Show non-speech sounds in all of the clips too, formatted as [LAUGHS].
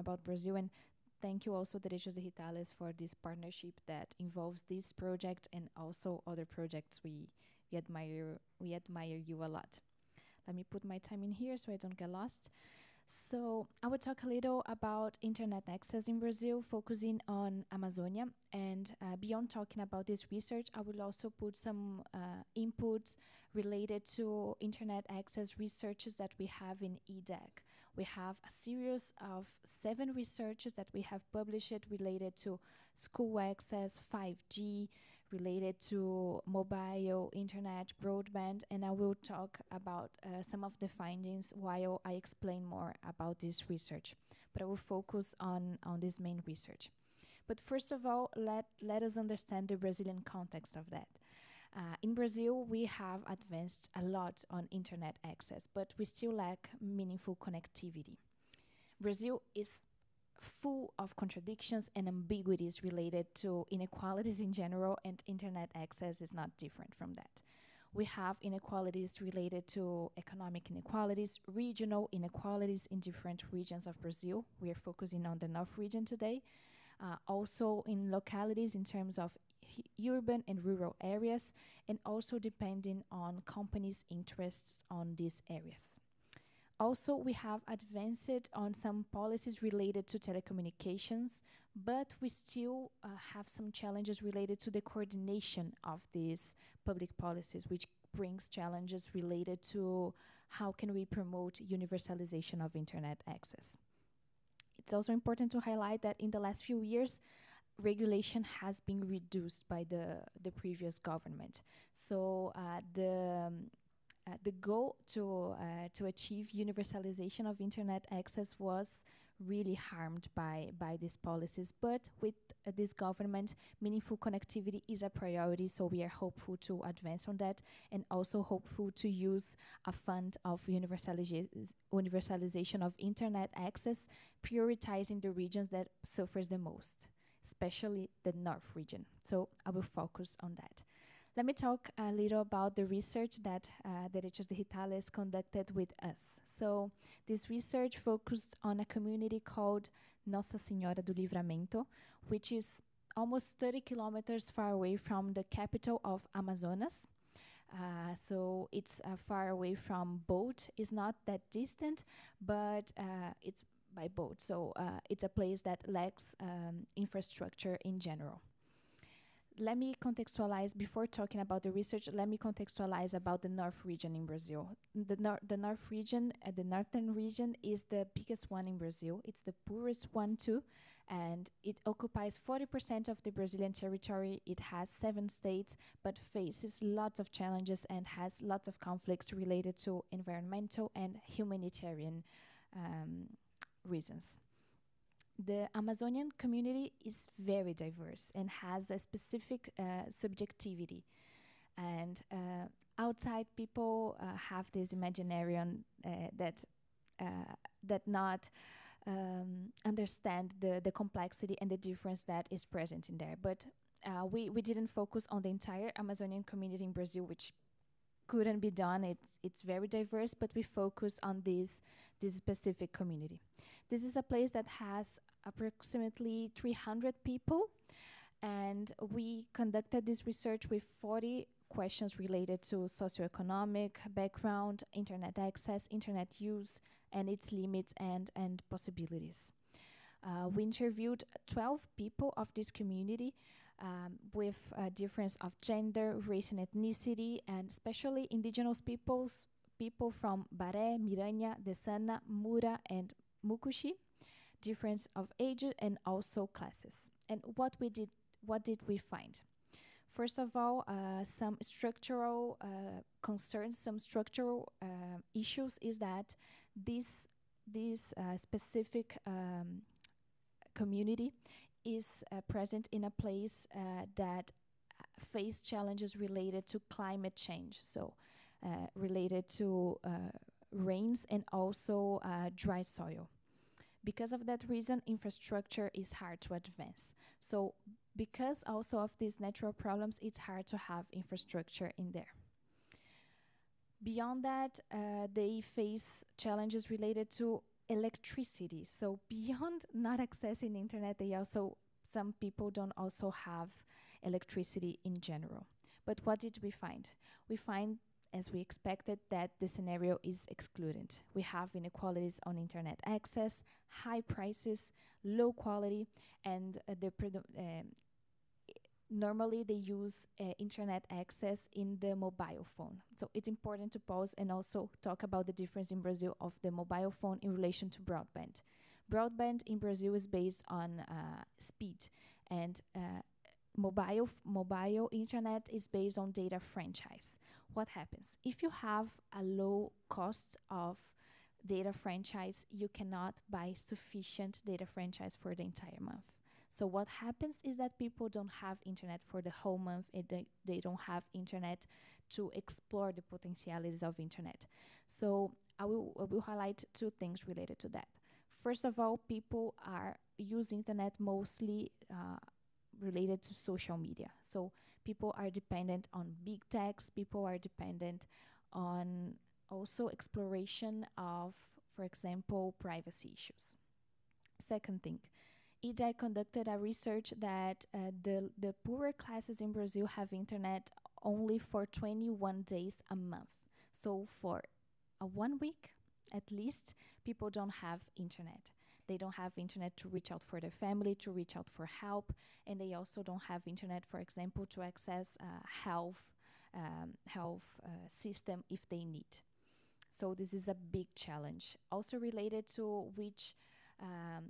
about Brazil and thank you also Derechos Digitales for this partnership that involves this project and also other projects we, we admire we admire you a lot. Let me put my time in here so I don't get lost. So I will talk a little about internet access in Brazil, focusing on Amazonia. And uh, beyond talking about this research, I will also put some uh, inputs related to internet access researches that we have in IDEC. We have a series of seven researches that we have published related to school access, 5G, related to mobile, internet, broadband, and I will talk about uh, some of the findings while I explain more about this research. But I will focus on, on this main research. But first of all, let, let us understand the Brazilian context of that. Uh, in Brazil, we have advanced a lot on internet access, but we still lack meaningful connectivity. Brazil is full of contradictions and ambiguities related to inequalities in general, and internet access is not different from that. We have inequalities related to economic inequalities, regional inequalities in different regions of Brazil. We are focusing on the North region today. Uh, also in localities in terms of urban and rural areas, and also depending on companies' interests on these areas. Also, we have advanced on some policies related to telecommunications, but we still uh, have some challenges related to the coordination of these public policies, which brings challenges related to how can we promote universalization of internet access. It's also important to highlight that in the last few years, regulation has been reduced by the, the previous government. So uh, the um, uh, the goal to uh, to achieve universalization of internet access was really harmed by by these policies. But with uh, this government, meaningful connectivity is a priority. So we are hopeful to advance on that, and also hopeful to use a fund of universaliza universalization of internet access, prioritizing the regions that suffers the most, especially the north region. So I will focus on that. Let me talk a little about the research that uh, Derechos Digitales conducted with us. So this research focused on a community called Nossa Senhora do Livramento, which is almost 30 kilometers far away from the capital of Amazonas. Uh, so it's uh, far away from boat. It's not that distant, but uh, it's by boat. So uh, it's a place that lacks um, infrastructure in general. Let me contextualize before talking about the research let me contextualize about the north region in brazil. The, nor the north region uh, the northern region is the biggest one in brazil. It's the poorest one too and it occupies 40% of the brazilian territory. It has seven states but faces lots of challenges and has lots of conflicts related to environmental and humanitarian um, reasons the Amazonian community is very diverse and has a specific uh, subjectivity. And uh, outside people uh, have this imaginarium uh, that uh, that not um, understand the, the complexity and the difference that is present in there. But uh, we, we didn't focus on the entire Amazonian community in Brazil, which couldn't be done. It's it's very diverse, but we focus on this this specific community. This is a place that has approximately 300 people, and we conducted this research with 40 questions related to socioeconomic background, internet access, internet use, and its limits and, and possibilities. Uh, we interviewed 12 people of this community um, with a difference of gender, race, and ethnicity, and especially indigenous peoples, people from Baré, Miranha, Desana, Mura, and Mucuxi, difference of age and also classes. And what we did, what did we find? First of all, uh, some structural uh, concerns, some structural uh, issues is that this this uh, specific um, community is uh, present in a place uh, that face challenges related to climate change, so related to rains and also dry soil. Because of that reason, infrastructure is hard to advance. So because also of these natural problems, it's hard to have infrastructure in there. Beyond that, uh, they face challenges related to electricity. So beyond not accessing internet, they also some people don't also have electricity in general. But what did we find? We find, as we expected, that the scenario is excluded. We have inequalities on internet access, high prices, low quality, and uh, the um, normally they use uh, internet access in the mobile phone. So it's important to pause and also talk about the difference in Brazil of the mobile phone in relation to broadband. Broadband in Brazil is based on uh, speed, and uh, mobile mobile internet is based on data franchise. What happens if you have a low cost of data franchise? You cannot buy sufficient data franchise for the entire month. So what happens is that people don't have internet for the whole month. They, they don't have internet to explore the potentialities of internet. So I will, I will highlight two things related to that. First of all, people are use internet mostly uh, related to social media. So people are dependent on big techs. People are dependent on also exploration of, for example, privacy issues. Second thing, IDEC conducted a research that uh, the, the poorer classes in Brazil have internet only for 21 days a month. So for a one week, at least, people don't have internet. They don't have internet to reach out for their family, to reach out for help, and they also don't have internet, for example, to access uh, health um, health uh, system if they need. So this is a big challenge. Also related to which um,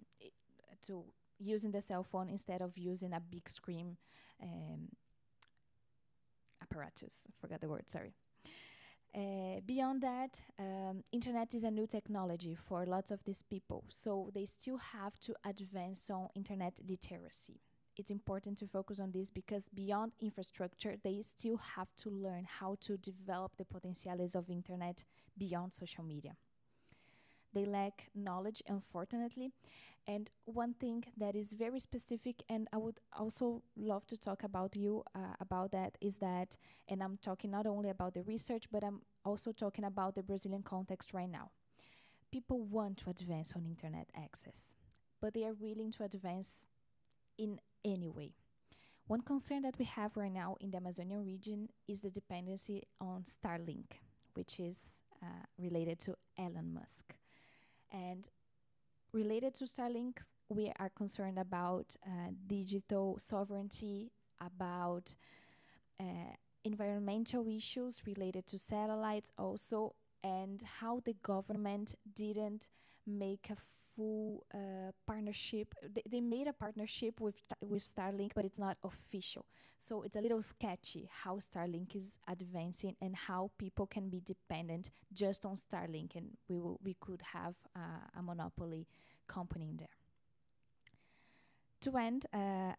to using the cell phone instead of using a big screen um, apparatus. I forgot the word, sorry. Uh, beyond that, um, internet is a new technology for lots of these people, so they still have to advance on internet literacy. It's important to focus on this because beyond infrastructure, they still have to learn how to develop the potentialities of internet beyond social media. They lack knowledge, unfortunately, and one thing that is very specific, and I would also love to talk about you uh, about that, is that, and I'm talking not only about the research, but I'm also talking about the Brazilian context right now. People want to advance on internet access, but they are willing to advance in any way. One concern that we have right now in the Amazonian region is the dependency on Starlink, which is uh, related to Elon Musk. And related to Starlink, we are concerned about uh, digital sovereignty, about uh, environmental issues related to satellites also, and how the government didn't make a full uh, partnership. They, they made a partnership with with Starlink, but it's not official. So it's a little sketchy how Starlink is advancing and how people can be dependent just on Starlink, and we will we could have uh, a monopoly company in there. To end, uh,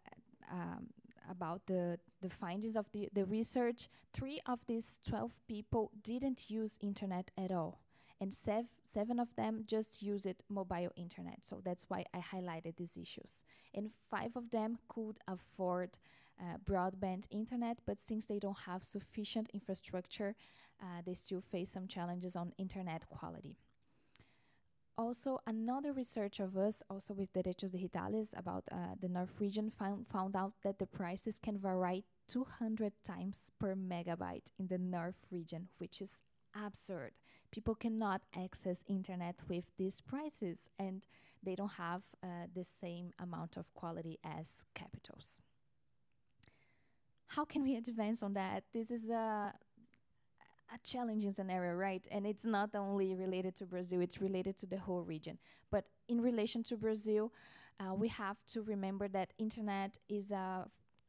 um, about the, the findings of the, the research, three of these 12 people didn't use internet at all. And sev seven of them just used mobile internet. So that's why I highlighted these issues. And five of them could afford uh, broadband internet, but since they don't have sufficient infrastructure, uh, they still face some challenges on internet quality. Also, another research of us, also with Derechos Digitales about uh, the North region, found, found out that the prices can vary 200 times per megabyte in the North region, which is absurd. People cannot access internet with these prices, and they don't have uh, the same amount of quality as capitals. How can we advance on that? This is a a challenging scenario, right? And it's not only related to Brazil, it's related to the whole region. But in relation to Brazil, uh, we have to remember that internet is a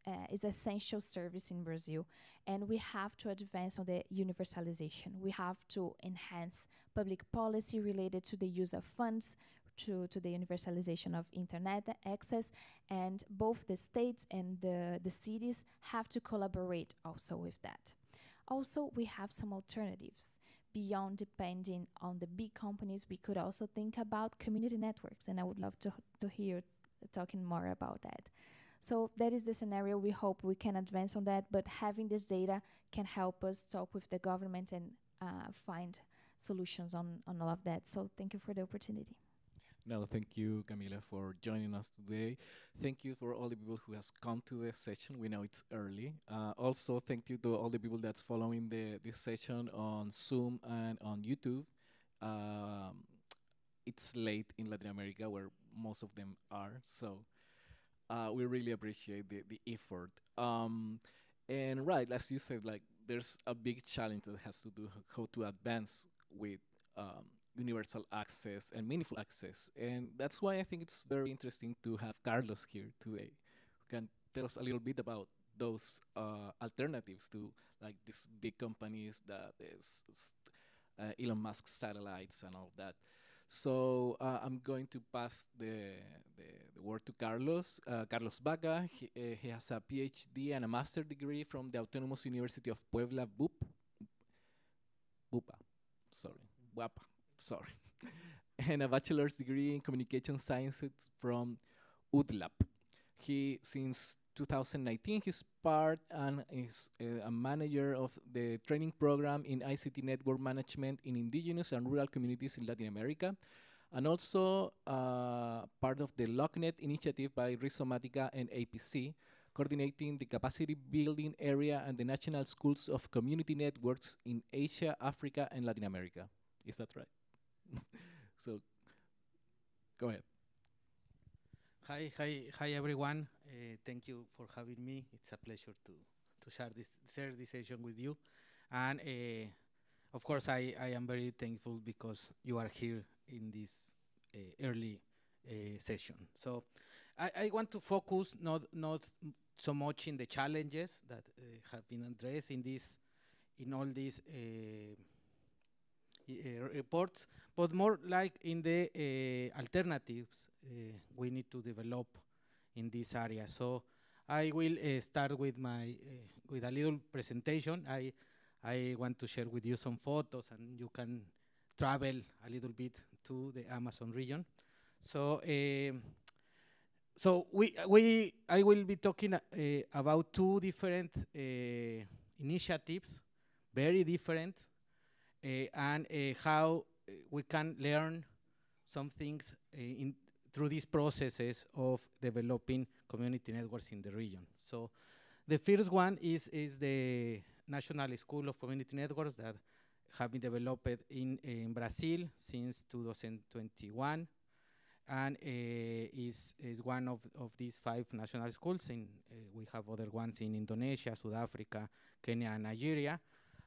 uh, is essential service in Brazil, and we have to advance on the universalization. We have to enhance public policy related to the use of funds, to, to the universalization of internet access, and both the states and the, the cities have to collaborate also with that. Also, we have some alternatives. Beyond depending on the big companies, we could also think about community networks, and I would love to, to hear talking more about that. So that is the scenario. We hope we can advance on that, but having this data can help us talk with the government and uh, find solutions on, on all of that. So thank you for the opportunity. No, thank you, Camila, for joining us today. Thank you for all the people who has come to this session. We know it's early. Uh, also, thank you to all the people that's following the this session on Zoom and on YouTube. Um, it's late in Latin America, where most of them are. So uh, we really appreciate the the effort. Um, and right, as you said, like there's a big challenge that has to do how to advance with um, universal access and meaningful access. And that's why I think it's very interesting to have Carlos here today, who can tell us a little bit about those uh, alternatives to like these big companies that is uh, Elon Musk satellites and all that. So uh, I'm going to pass the, the, the word to Carlos. Uh, Carlos Baca, he, uh, he, has a PhD and a master degree from the Autonomous University of Puebla, BUP. BUPA, sorry, BUAPA sorry, [LAUGHS] and a bachelor's degree in communication sciences from UDLAP. He, since 2019, he's part and is uh, a manager of the training program in ICT network management in indigenous and rural communities in Latin America, and also uh, part of the LocNet initiative by Rhizomatica and APC, coordinating the capacity building area and the national schools of community networks in Asia, Africa, and Latin America. Is that right? [LAUGHS] so go ahead. Hi, hi, hi, everyone. Uh, thank you for having me. It's a pleasure to to share this share this session with you, and uh, of course, I I am very thankful because you are here in this uh, early uh, session. So, I, I want to focus not not so much in the challenges that uh, have been addressed in this in all these uh, uh, reports, but more like in the uh, alternatives uh, we need to develop in this area. So I will start with my with a little presentation. I I want to share with you some photos, and you can travel a little bit to the Amazon region. So. so we we I will be talking uh, about two different uh, initiatives, very different, uh, and uh, how uh, we can learn some things in through these processes of developing community networks in the region. So the first one is, is the National School of Community Networks that have been developed in, in Brazil since 2021 and uh, is, is one of, of these five national schools. In, uh, we have other ones in Indonesia, South Africa, Kenya, and Nigeria.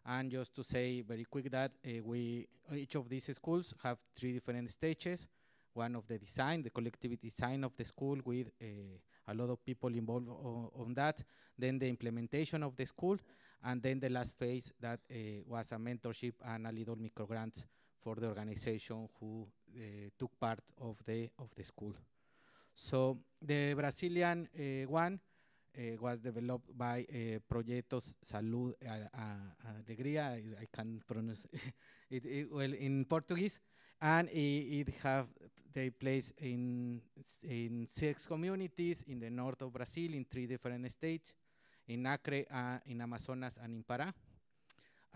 And just to say very quick that uh, we each of these schools have three different stages. One of the design, the collective design of the school with uh, a lot of people involved on that. Then the implementation of the school, and then the last phase that uh, was a mentorship and a little micro grant for the organization who uh, took part of the of the school. So the Brazilian one was developed by uh, Proyectos Salud Alegria. I, I can pronounce [LAUGHS] it, it, well in Portuguese, and it, it have they place in in six communities in the north of Brazil in three different states, in Acre, uh, in Amazonas, and in Pará.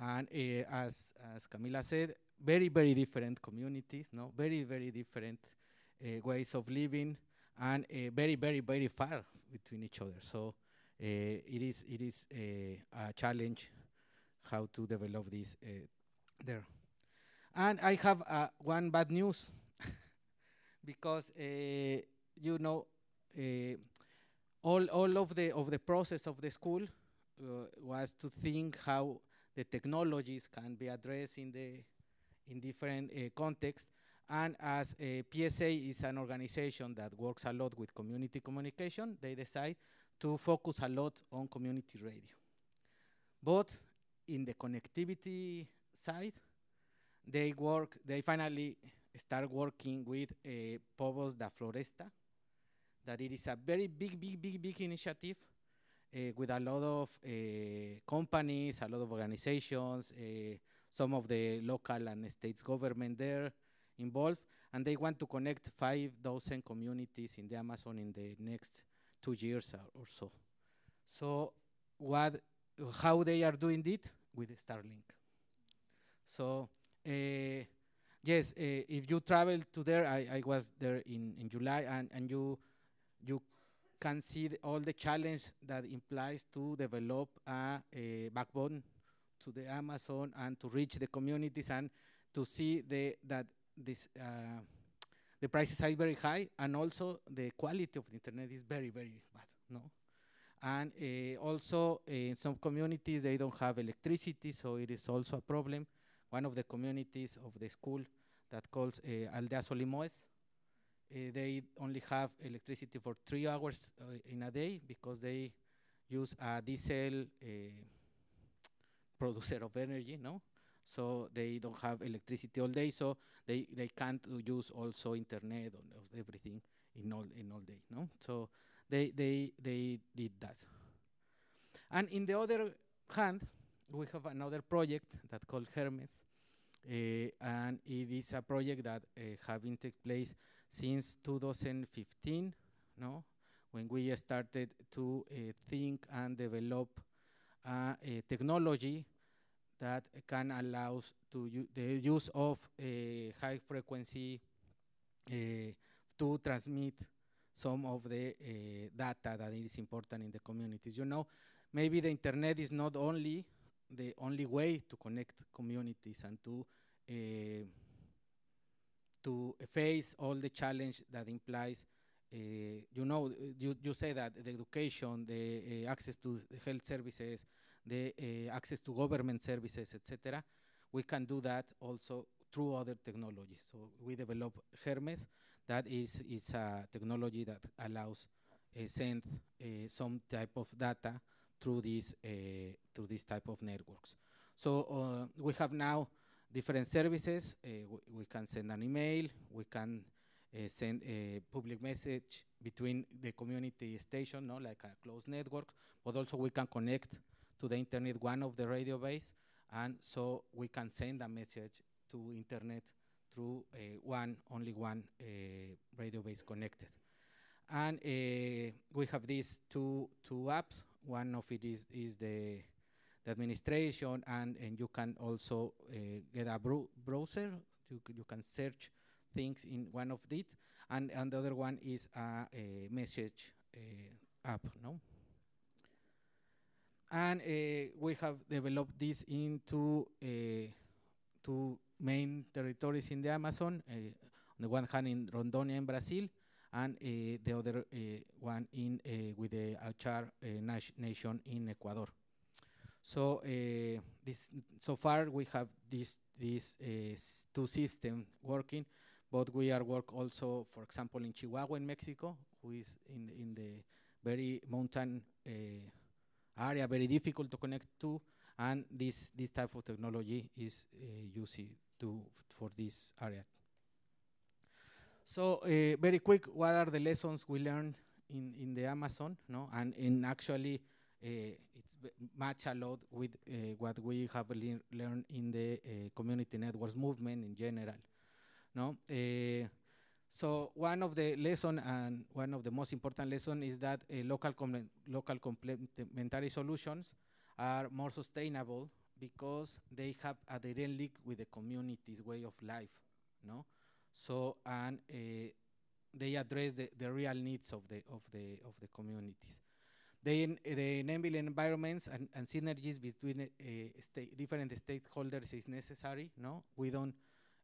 And uh, as as Camila said, very very different communities, no, very very different uh, ways of living and uh, very, very, very far between each other. So it is it is a challenge how to develop this there. And I have one bad news [LAUGHS] because you know all all of the of the process of the school uh, was to think how the technologies can be addressed in the in different uh, contexts and as PSA is an organization that works a lot with community communication, they decide to focus a lot on community radio. But in the connectivity side, they work, they finally start working with uh, Povos da Floresta, that it is a very big, big, big, big initiative uh, with a lot of uh, companies, a lot of organizations, some of the local and states government there, involved, and they want to connect 5,000 communities in the Amazon in the next two years or so. So what, how they are doing it? With Starlink. So uh, yes, uh, if you travel to there, I, I was there in, in July, and, and you you can see the, all the challenge that implies to develop a, a backbone to the Amazon and to reach the communities and to see the that this uh, the prices are very high and also the quality of the internet is very very bad. No, and uh, also in some communities they don't have electricity, so it is also a problem. One of the communities of the school that calls uh, Aldea Solimoes, uh, they only have electricity for three hours uh, in a day because they use a diesel producer of energy, no? So they don't have electricity all day, so they, they can't use also internet or everything in all in all day, no? So they they they did that. And in the other hand, we have another project that called Hermes, uh, and it is a project that uh, having take place since 2015, no, when we started to uh, think and develop uh, a technology that can allow to the use of high frequency to transmit some of the data that is important in the communities. You know, maybe the internet is not only the only way to connect communities and to uh, to face all the challenge that implies uh, you know you, you say that the education the uh, access to health services the access to government services etc we can do that also through other technologies. So we develop hermes. That is is a technology that allows send some type of data through this through this type of networks so we have now different services. Uh, we can send an email, we can uh, send a public message between the community station, no, like a closed network, but also we can connect to the internet one of the radio base, and so we can send a message to internet through uh, one, only one radio base connected. And we have these two, two apps. One of it is, is the the administration, and, and you can also uh, get a browser. You, you can search things in one of it, and, and the other one is a, a message uh, app, no? And uh, we have developed this into two main territories in the Amazon. on the one hand in Rondonia in Brazil, and uh, the other uh, one in uh, with the Achuar nation in Ecuador. So uh, this so far we have these these uh, two systems working, but we are work also, for example, in Chihuahua in Mexico, who is in in the very mountain uh, area, very difficult to connect to, and this this type of technology is used to for this area. So uh, very quick, what are the lessons we learned in, in the Amazon? No, and in actually uh, it's match a lot with uh, what we have le learned in the community networks movement in general. No, so one of the lesson and one of the most important lesson is that local com local complementary solutions are more sustainable because they have a direct link with the community's way of life. No, so and they address the, the real needs of the of the of the communities. The, the enable environments and, and, synergies between uh, different stakeholders is necessary. No, we don't.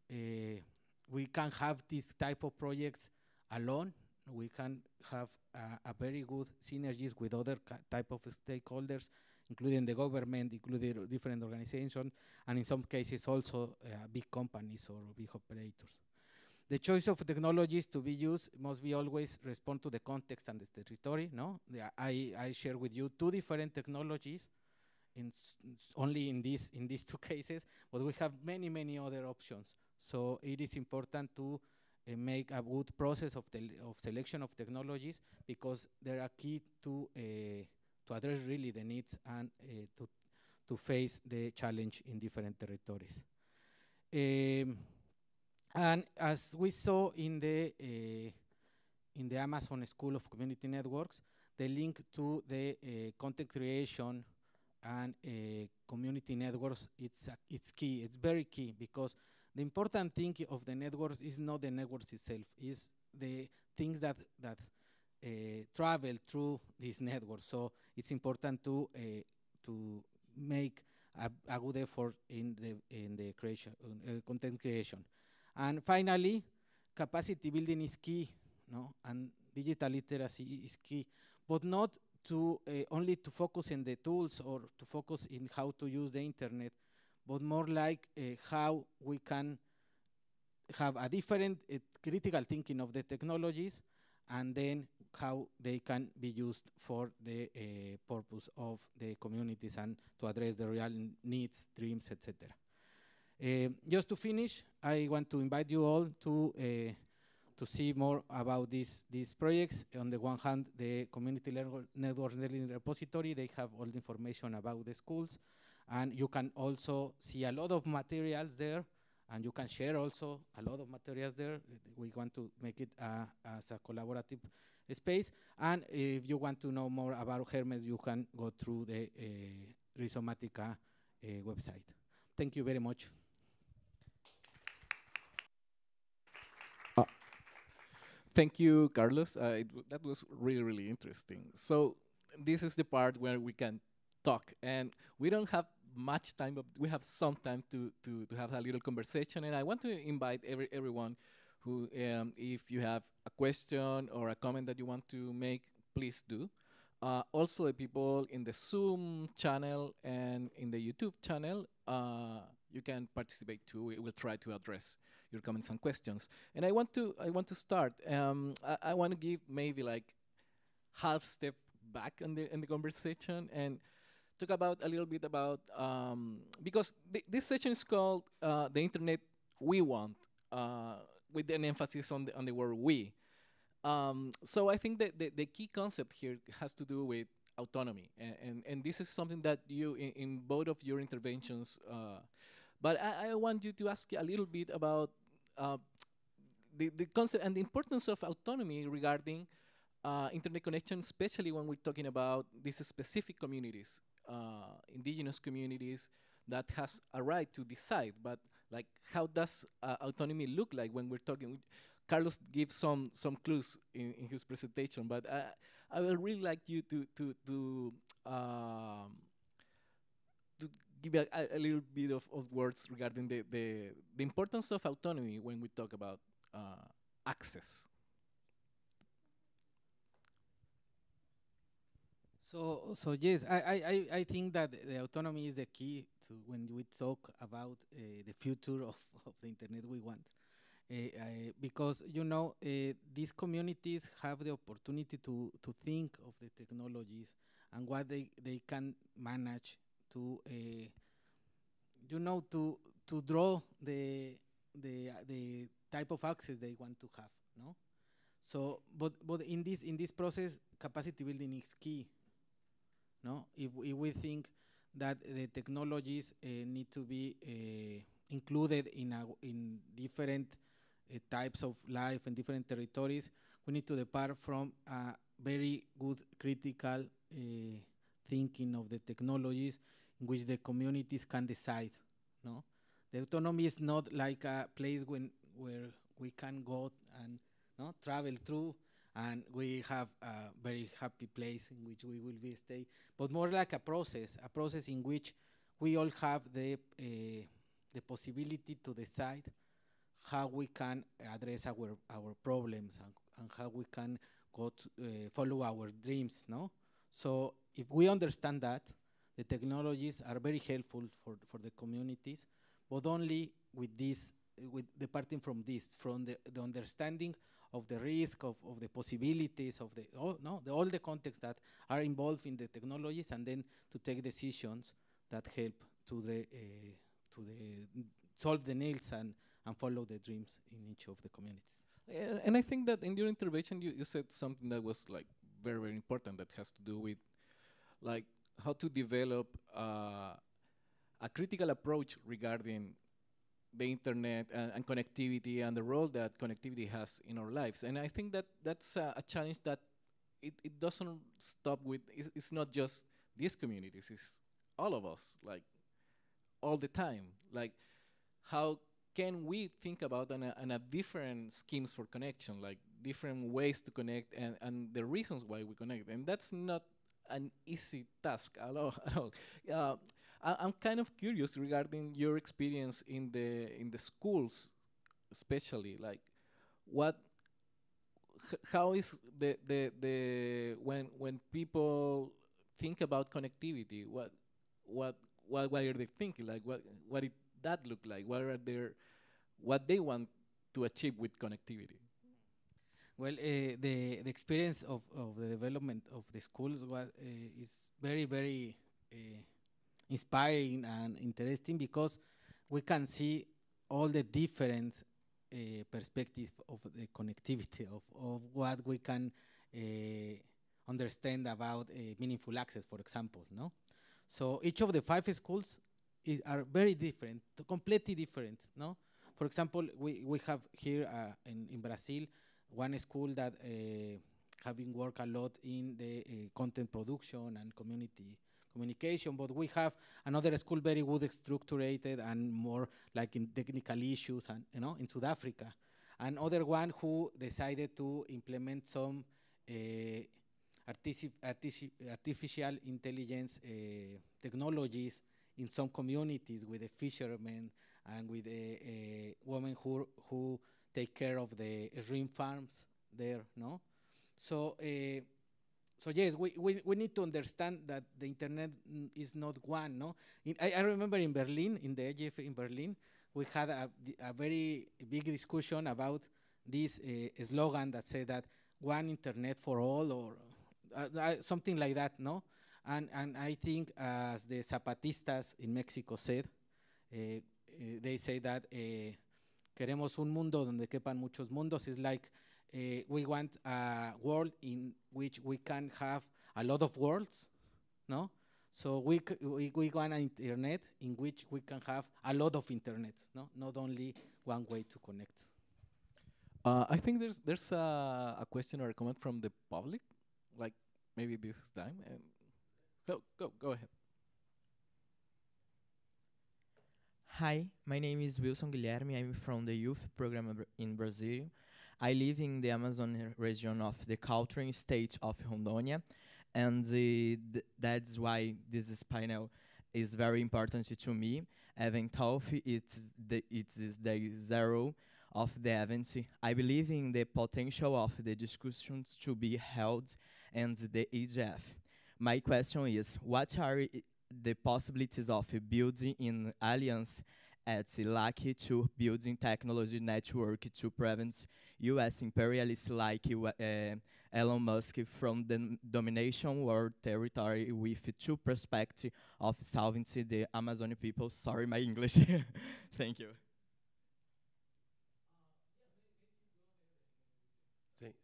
We can have this type of projects alone. We can have a, a very good synergies with other type of stakeholders, including the government, including different organizations, and in some cases also uh, big companies or big operators. The choice of technologies to be used must be always respond to the context and the territory. No, I, I share with you two different technologies, in only in this in these [LAUGHS] two cases, but we have many many other options. So it is important to uh, make a good process of the of selection of technologies because they are key to uh, to address really the needs and uh, to to face the challenge in different territories. Um, and as we saw in the uh, in the Amazon School of Community Networks, the link to the uh, content creation and uh, community networks it's it's key. It's very key because the important thing of the networks is not the networks itself, is the things that that travel through this network. So it's important to to make a, a, good effort in the in the creation content creation. And finally, capacity building is key, no, and digital literacy is key, but not to uh, only to focus in the tools or to focus in how to use the internet, but more like uh, how we can have a different uh, critical thinking of the technologies and then how they can be used for the purpose of the communities and to address the real needs, dreams, etc. Uh, just to finish, I want to invite you all to uh, to see more about these these projects. On the one hand, the community network learning repository, they have all the information about the schools, and you can also see a lot of materials there and you can share also a lot of materials there. We want to make it uh, as a collaborative space. And if you want to know more about Hermes, you can go through the uh, Rhizomatica uh, website. Thank you very much. Thank you, Carlos. Uh, that was really, really interesting. So this is the part where we can talk. And we don't have much time, but we have some time to, to, to have a little conversation. And I want to invite every, everyone who, um, if you have a question or a comment that you want to make, please do. Uh, also, the people in the Zoom channel and in the YouTube channel, uh, you can participate too. We will try to address your comments and questions. And I want to I want to start. Um, I, I want to give maybe like half step back in the in the conversation and talk about a little bit about um, because th this session is called uh, the internet we want uh, with an emphasis on the on the word we. Um, so I think that the, the key concept here has to do with autonomy, and and, and this is something that you in, in both of your interventions. Uh, but I, I, want you to ask a little bit about uh, the the concept and the importance of autonomy regarding uh, internet connection, especially when we're talking about these specific communities uh, indigenous communities that has a right to decide. But like, how does uh, autonomy look like when we're talking? Carlos gives some some clues in, in his presentation, but I, I would really like you to to to um, give a, a, little bit of, of words regarding the, the the importance of autonomy when we talk about uh, access. So, so yes, I, I, I think that the autonomy is the key to when we talk about uh, the future of, of the internet we want. Uh, because you know uh, these communities have the opportunity to to think of the technologies and what they they can manage to you know to to draw the the the type of access they want to have no? So but but in this in this process capacity building is key no, if, if we think that the technologies uh, need to be uh, included in a, in different uh, types of life and different territories, we need to depart from a very good critical uh, thinking of the technologies which the communities can decide. No, the autonomy is not like a place when where we can go and no travel through and we have a very happy place in which we will be stay, but more like a process, a process in which we all have the uh, the possibility to decide how we can address our our problems and, and how we can go to, uh, follow our dreams. No, so if we understand that, the technologies are very helpful for for the communities, but only with this, with departing from this, from the, the understanding of the risk, of, of the possibilities, of the, all, no, the, all the contexts that are involved in the technologies, and then to take decisions that help to the, uh, to the solve the needs and, and follow the dreams in each of the communities. Uh, and I think that in your intervention, you, you said something that was like very, very important that has to do with like how to develop uh, a critical approach regarding the internet and, and, connectivity and the role that connectivity has in our lives. And I think that that's a challenge that it, it doesn't stop with, it's, it's, not just these communities, it's all of us, like all the time. Like how can we think about an, an, a different schemes for connection, like different ways to connect and, and the reasons why we connect? And that's not an easy task at all. At all. Uh, I, am kind of curious regarding your experience in the in the schools, especially like what how is the the the when when people think about connectivity what what what what are they thinking like what what it that look like what are their what they want to achieve with connectivity well uh, the the experience of, of the development of the schools was uh, is very very uh, inspiring and interesting because we can see all the different uh, perspective of the connectivity of, of what we can understand about meaningful access, for example. No, so each of the five schools are very different, completely different. No, for example, we we have here uh, in in Brazil one school that uh, having worked a lot in the uh, content production and community communication, but we have another school very good structured and more like in technical issues and you know in South Africa. Another one who decided to implement some uh, artific artific artificial intelligence uh, technologies in some communities with the fishermen and with the uh, women who who take care of the shrimp farms there. No, so. Uh, so yes, we, we, we need to understand that the internet is not one. No, in, I, I remember in Berlin, in the IGF in Berlin, we had a, a very big discussion about this uh, slogan that said that one internet for all or uh, uh, something like that. No, and and I think as the Zapatistas in Mexico said, uh, they say that queremos un mundo donde quepan muchos mundos. Is like uh, we want a world in which we can have a lot of worlds, no? So we, we, we want an internet in which we can have a lot of internet, no? Not only one way to connect. Uh, I think there's there's a, a question or a comment from the public, like maybe this is time. And go go go ahead. Hi, my name is Wilson Guilherme. I'm from the youth program in Brazil. I live in the Amazon region of the Caltrim state of Rondônia, and uh, th that's why this panel is very important to me. Even though it's the, it is the zero of the event, I believe in the potential of the discussions to be held and the IGF. My question is, what are the possibilities of building in alliance at LAC to building technology network to prevent U.S. imperialists like uh, Elon Musk from the domination world territory with two perspectives of solving the Amazon people. Sorry, my English. [LAUGHS] Thank you.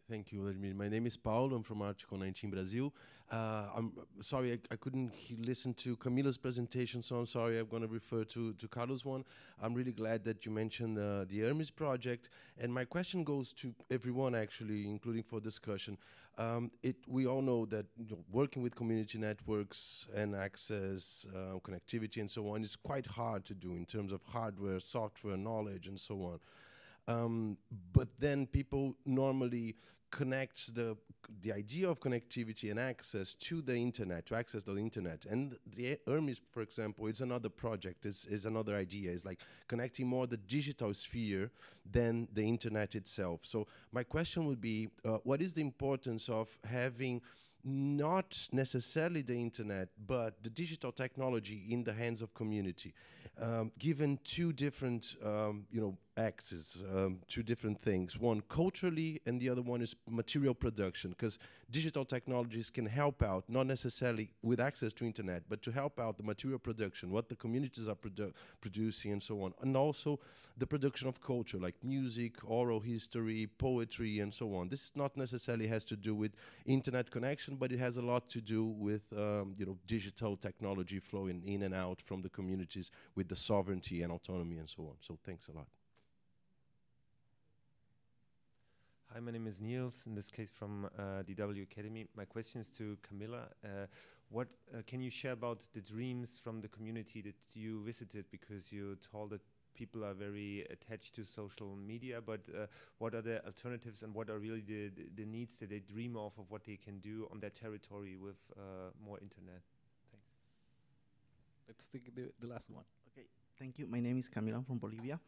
Thank, you, Vladimir. My name is Paulo. I'm from Article 19 Brazil. Uh, I'm sorry I, I couldn't listen to Camila's presentation, so I'm sorry. I'm going to refer to, to Carlos' one. I'm really glad that you mentioned uh, the Hermes project. And my question goes to everyone, actually, including for discussion. Um, it, we all know that you know, working with community networks and access, uh, connectivity, and so on is quite hard to do in terms of hardware, software, knowledge, and so on. Um, but then people normally connects the the idea of connectivity and access to the internet, to access the internet. And the Hermes, for example, is another project, is, is another idea, is like connecting more the digital sphere than the internet itself. So my question would be, uh, what is the importance of having not necessarily the internet, but the digital technology in the hands of community, um, given two different, um, you know, axes, um, two different things. One culturally, and the other one is material production, because digital technologies can help out, not necessarily with access to internet, but to help out the material production, what the communities are produ producing, and so on, and also the production of culture, like music, oral history, poetry, and so on. This not necessarily has to do with internet connection, but it has a lot to do with, um, you know, digital technology flowing in and out from the communities with the sovereignty and autonomy and so on. So thanks a lot. Hi, my name is Niels, in this case from uh, DW Academy. My question is to Camilla. Uh, what uh, can you share about the dreams from the community that you visited? Because you told that people are very attached to social media, but uh, what are the alternatives and what are really the, the, the needs that they dream of of what they can do on their territory with uh, more internet? Thanks. Let's take the, the last one. Okay, thank you. My name is Camila I'm from Bolivia.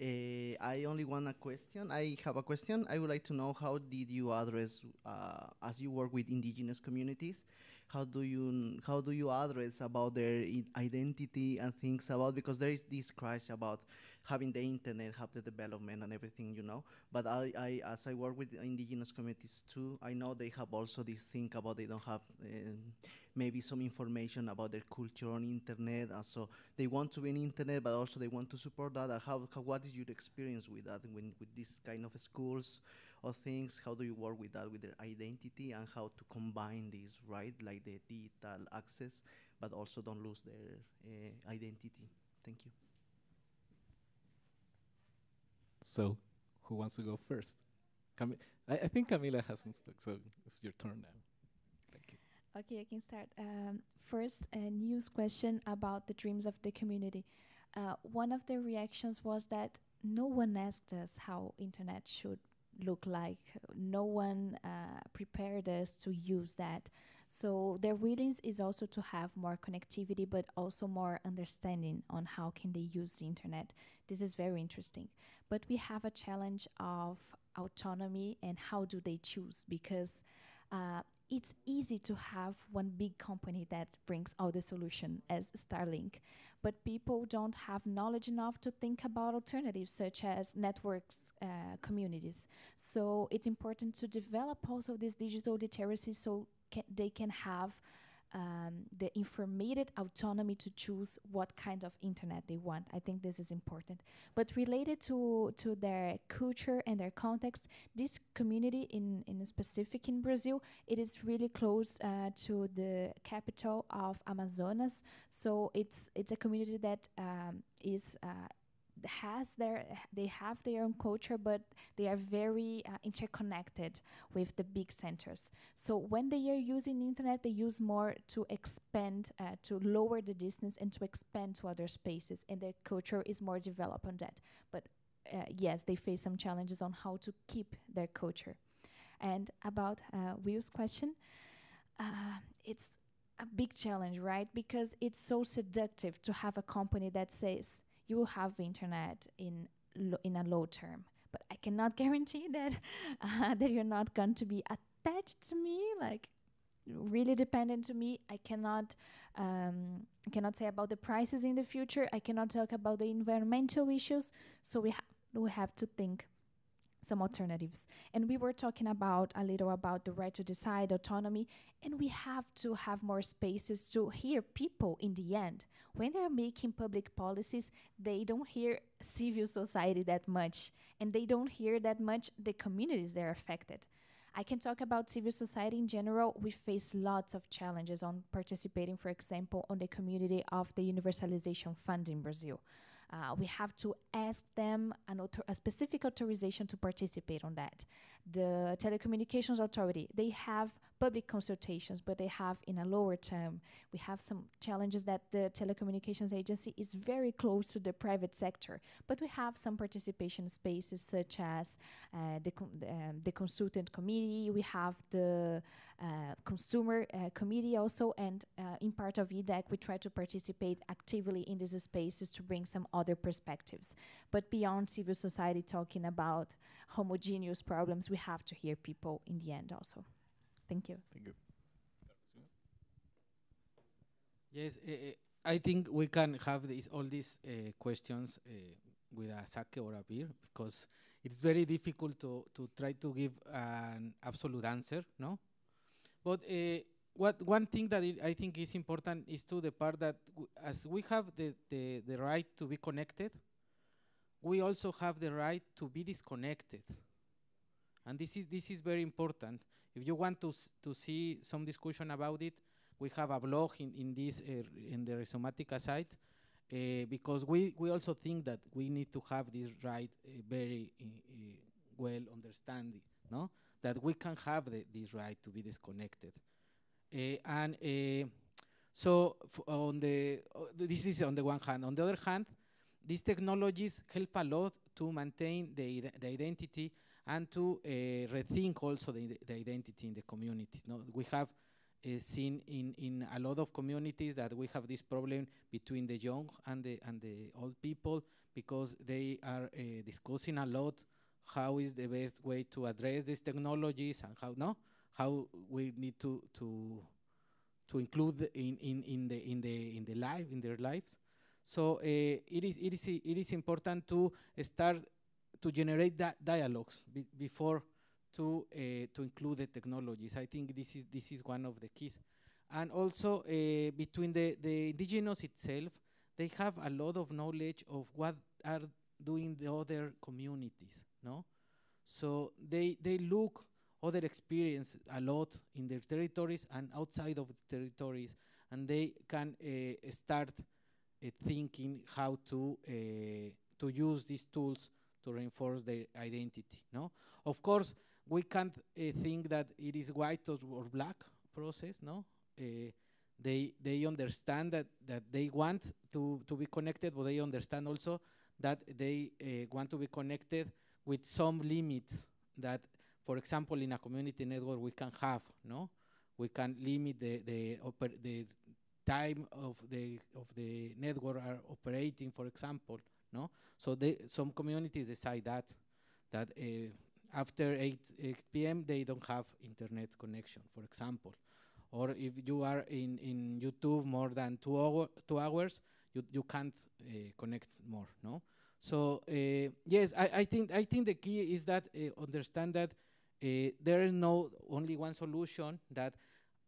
Uh, I only want a question. I have a question. I would like to know how did you address, uh, as you work with indigenous communities, how do you how do you address about their identity and things about because there is this crash about having the internet, have the development and everything, you know. But I, I as I work with indigenous communities too, I know they have also this thing about they don't have um, maybe some information about their culture on internet, and so they want to be in internet, but also they want to support that. How, how what is your experience with that when with this kind of schools or things? How do you work with that with their identity and how to combine this right, like the digital access, but also don't lose their uh, identity? Thank you. So, who wants to go first? Cami- I, I think Camila has some stuff, so it's your turn now. Thank you. Okay, I can start. Um, first, a news question about the dreams of the community. Uh, one of the reactions was that no one asked us how internet should look like. No one uh, prepared us to use that. So their willingness is also to have more connectivity, but also more understanding on how can they use the internet. This is very interesting. But we have a challenge of autonomy and how do they choose because uh, it's easy to have one big company that brings all the solution as Starlink, but people don't have knowledge enough to think about alternatives such as networks, uh, communities. So it's important to develop also this digital literacy so ca- they can have um, the informated autonomy to choose what kind of internet they want. I think this is important. But related to to their culture and their context, this community in in specific in Brazil, it is really close uh, to the capital of Amazonas. So it's it's a community that um, is. Uh, has their they have their own culture but they are very uh, interconnected with the big centers. So when they are using internet they use more to expand uh, to lower the distance and to expand to other spaces and their culture is more developed on that. But uh, yes they face some challenges on how to keep their culture. And about uh, will's question uh, it's a big challenge right? Because it's so seductive to have a company that says you will have internet in lo- in a low term. But i cannot [LAUGHS] guarantee that uh, that you're not going to be attached to me like really dependent to me. I cannot um, cannot say about the prices in the future. I cannot talk about the environmental issues. So we have we have to think some alternatives and we were talking about a little about the right to decide autonomy and we have to have more spaces to hear people in the end when they're making public policies they don't hear civil society that much and they don't hear that much the communities that are affected I can talk about civil society in general. We face lots of challenges on participating, for example, on the community of the universalization fund in Brazil. Uh, we have to ask them an author- a specific authorization to participate on that. The telecommunications authority, they have public consultations, but they have in a lower term. We have some challenges that the telecommunications agency is very close to the private sector, but we have some participation spaces such as uh, the, con- the, um, the consultant committee, we have the uh, consumer uh, committee also, and uh, in part of IDEC, we try to participate actively in these spaces to bring some other perspectives. But beyond civil society talking about homogeneous problems, we have to hear people in the end also. Thank you. Thank you. Yes, uh, I think we can have these all these uh, questions uh, with a sake or a beer because it's very difficult to to try to give an absolute answer, no? But uh, what one thing that it, I think is important is to the part that w- as we have the, the the right to be connected, we also have the right to be disconnected, and this is this is very important. If you want to to see some discussion about it, we have a blog in, in this uh, in the Rhizomatica site uh, because we, we also think that we need to have this right uh, very uh, uh, well understanding, no? That we can have the, this right to be disconnected, uh, and so on the this is on the one hand. On the other hand, these technologies help a lot to maintain the, the identity and to uh, rethink also the, the identity in the communities. No, we have uh, seen in, in a lot of communities that we have this problem between the young and the and the old people because they are uh, discussing a lot how is the best way to address these technologies and how no how we need to to to include in, in, in the in the in the life in their lives. So uh, it, is, it, is, it is important to start to generate that dialogues be before to uh, to include the technologies. I think this is this is one of the keys, and also uh, between the the indigenous itself, they have a lot of knowledge of what are doing the other communities. No, so they they look other experience a lot in their territories and outside of the territories, and they can uh, start thinking how to uh, to use these tools to reinforce their identity. No, of course we can't uh, think that it is white or, black process. No, uh, they they understand that that they want to to be connected, but they understand also that they uh, want to be connected with some limits that, for example, in a community network we can have. No, we can limit the the the time of the of the network are operating, for example. No, so they some communities decide that that uh, after 8, 8 p.m. they don't have internet connection, for example. Or if you are in, in YouTube more than two, hour, two hours, you, you can't uh, connect more, no? So uh, yes, I, I think I think the key is that understand that there is no only one solution. That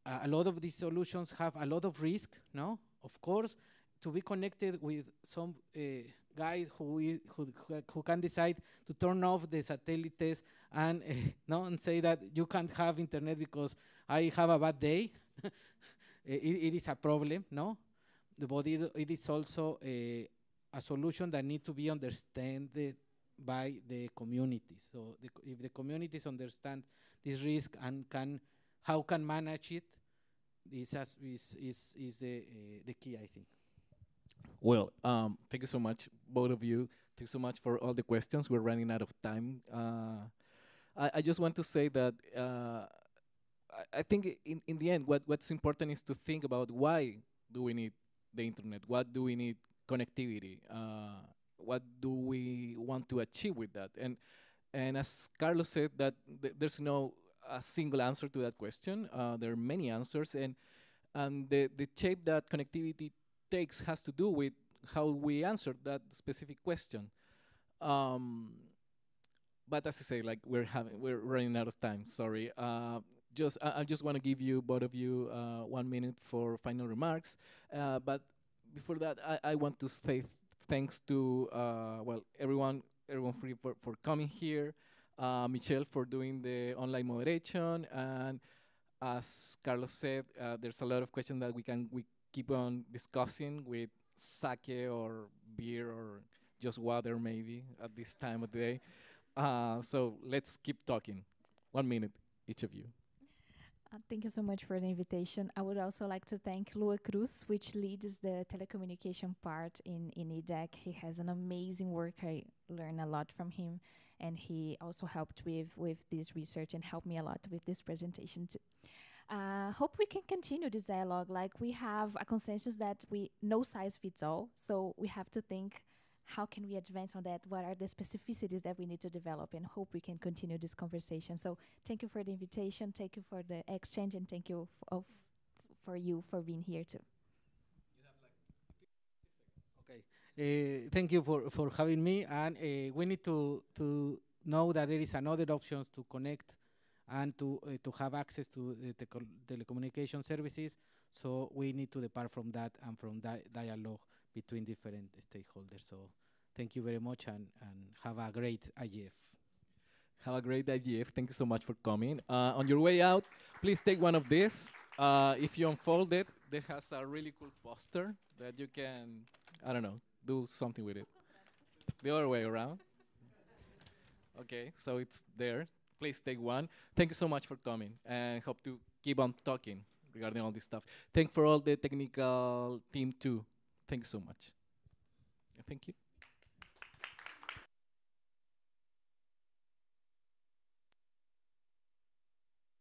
uh, a lot of these solutions have a lot of risk. No, of course, to be connected with some uh, guy who, who who who can decide to turn off the satellites and uh, [LAUGHS] no and say that you can't have internet because I have a bad day. [LAUGHS] it, it is a problem, no? The body it is also a, a solution that needs to be understood by the communities. So the, if the communities understand this risk and can how can manage it, this is is is the uh, the key, I think. Well, um, thank you so much, both of you. Thanks so much for all the questions. We're running out of time. Uh, I, I just want to say that uh, I, I think in, in the end, what, what's important is to think about why do we need the internet? What do we need connectivity? Uh, what do we want to achieve with that? And and as Carlos said, that th- there's no a single answer to that question. Uh, there are many answers, and and the the shape that connectivity takes has to do with how we answer that specific question. Um, but as I say, like we're having, we're running out of time. Sorry. Uh, just I, I just want to give you both of you uh, one minute for final remarks. Uh, but before that, I, I want to say th- thanks to uh, well everyone everyone for, for coming here. Uh, Michelle for doing the online moderation and as Carlos said, uh, there's a lot of questions that we can we keep on discussing with sake or beer or just water maybe at this time of the day. Uh, so let's keep talking. One minute, each of you. Uh, thank you so much for the invitation. I would also like to thank Lua Cruz, which leads the telecommunication part in, in IDEC. He has an amazing work. I learn a lot from him, and he also helped with, with this research and helped me a lot with this presentation too. Uh, hope we can continue this dialogue. Like we have a consensus that we no size fits all, so we have to think how can we advance on that? What are the specificities that we need to develop? And hope we can continue this conversation. So thank you for the invitation. Thank you for the exchange, and thank you for you for being here too. Okay. Uh, thank you for, for having me. And uh, we need to, to know that there is another options to connect and to uh, to have access to the teco- telecommunication services. So we need to depart from that and from that dialogue between different stakeholders. So thank you very much and, and have a great IGF. Have a great IGF. Thank you so much for coming. Uh, on your way out, please take one of these. Uh, if you unfold it, there has a really cool poster that you can, I don't know, do something with it. The other way around. Okay, so it's there. Please take one. Thank you so much for coming and hope to keep on talking regarding all this stuff. Thank for all the technical team too. Thank you so much. Thank you.